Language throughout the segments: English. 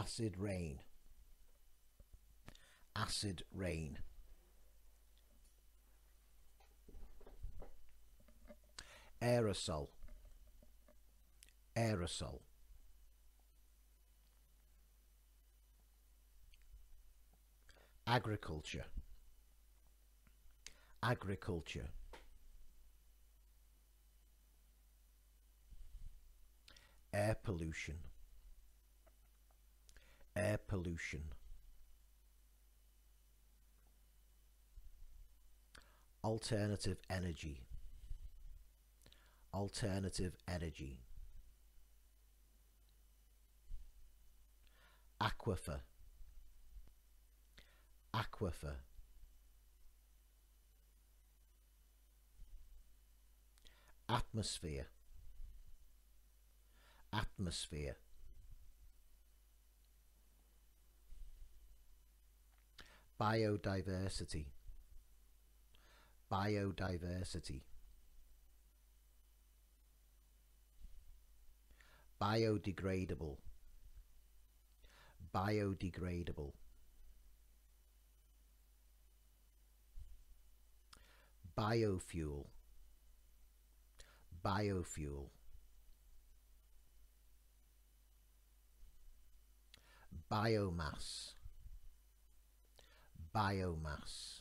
acid rain. Acid rain. Aerosol. Aerosol. Agriculture. Agriculture. Air pollution air pollution. Alternative energy. Alternative energy. Aquifer. Aquifer. Atmosphere. Atmosphere biodiversity. Biodiversity. Biodegradable. Biodegradable. Biofuel. Biofuel. Biomass biomass.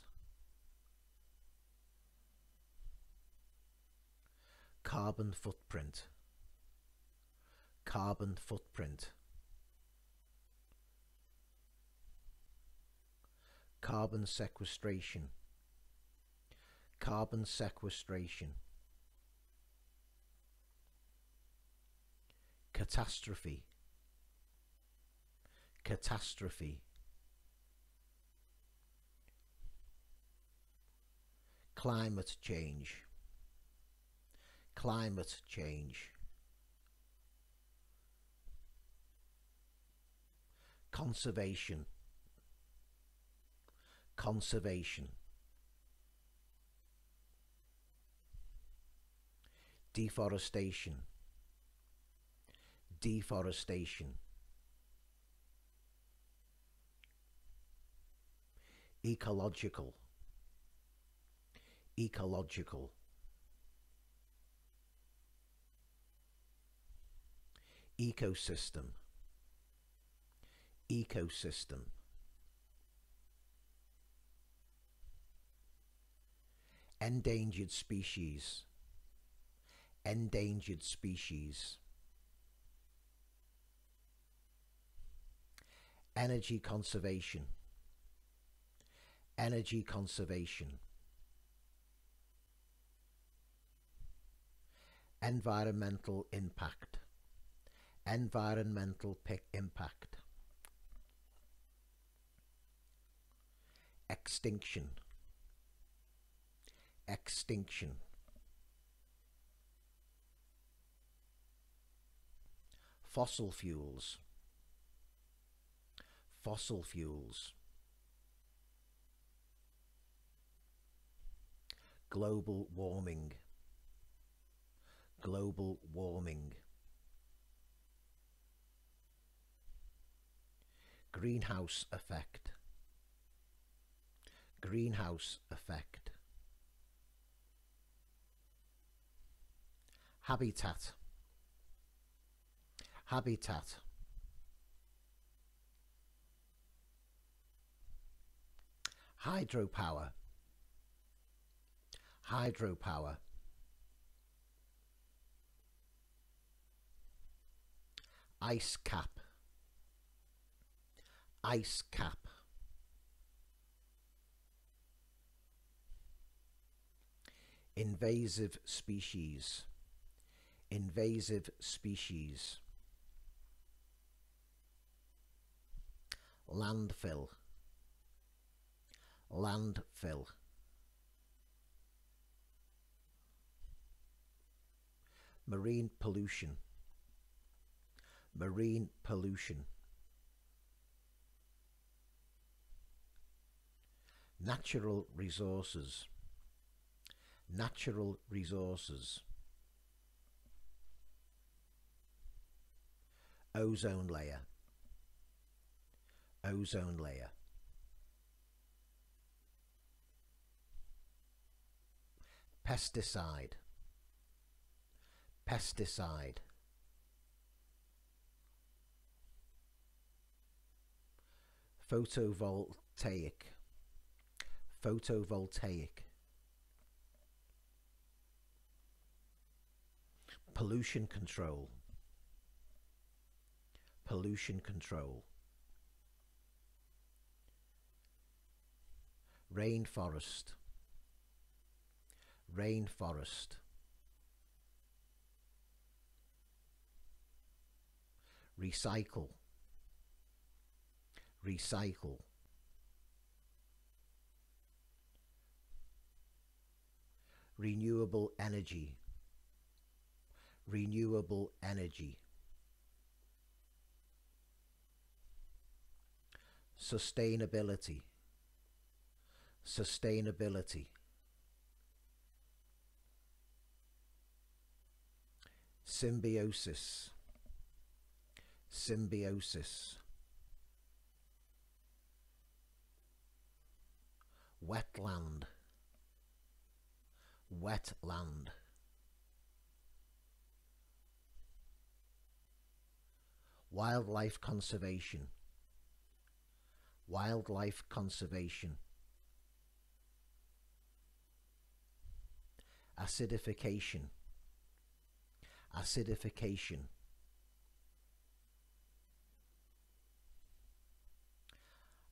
Carbon footprint. Carbon footprint. Carbon sequestration. Carbon sequestration. Catastrophe. Catastrophe climate change. Climate change. Conservation. Conservation. Deforestation. Deforestation. Ecological ecological. Ecosystem. Ecosystem. Endangered species. Endangered species. Energy conservation. Energy conservation environmental impact. Environmental impact. Extinction. Extinction. Fossil fuels. Fossil fuels. Global warming global warming. Greenhouse effect. Greenhouse effect. Habitat. Habitat. Hydropower. Hydropower ice cap. Ice cap. Invasive species. Invasive species. Landfill. Landfill. Marine pollution marine pollution natural resources natural resources ozone layer ozone layer. Pesticide. Pesticide. Photovoltaic. Photovoltaic. Pollution control. Pollution control. Rainforest. Rainforest. Recycle. Recycle. Renewable energy. Renewable energy. Sustainability. Sustainability. Symbiosis. Symbiosis. Wetland. Wetland. Wildlife conservation. Wildlife conservation. Acidification. Acidification.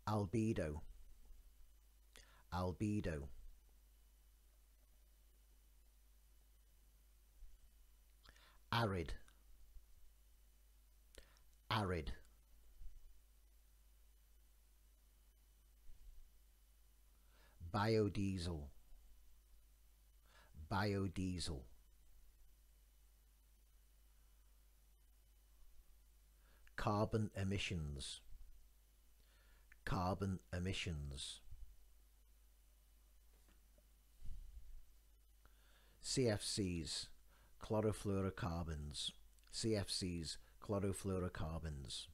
Albedo. Albedo. Arid. Arid. Biodiesel. Biodiesel. Carbon emissions. Carbon emissions. CFCs, chlorofluorocarbons. CFCs, chlorofluorocarbons.